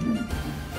Mm-hmm.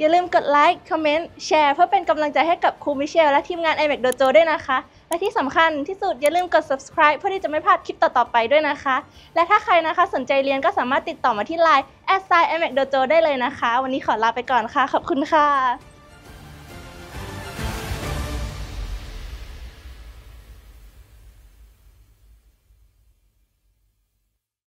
อย่าลืมกดไลค์ คอมเมนต์ แชร์เพื่อเป็นกำลังใจให้กับครูมิเชลและทีมงาน iMac Dojo ด้วยนะคะ และที่สำคัญที่สุดอย่าลืมกด subscribe เพื่อที่จะไม่พลาดคลิปต่อ ๆ ไปด้วยนะคะ และถ้าใครนะคะสนใจเรียนก็สามารถติดต่อมาที่ Line iMac Dojo ได้เลยนะคะ วันนี้ขอลาไปก่อนค่ะ ขอบคุณค่ะ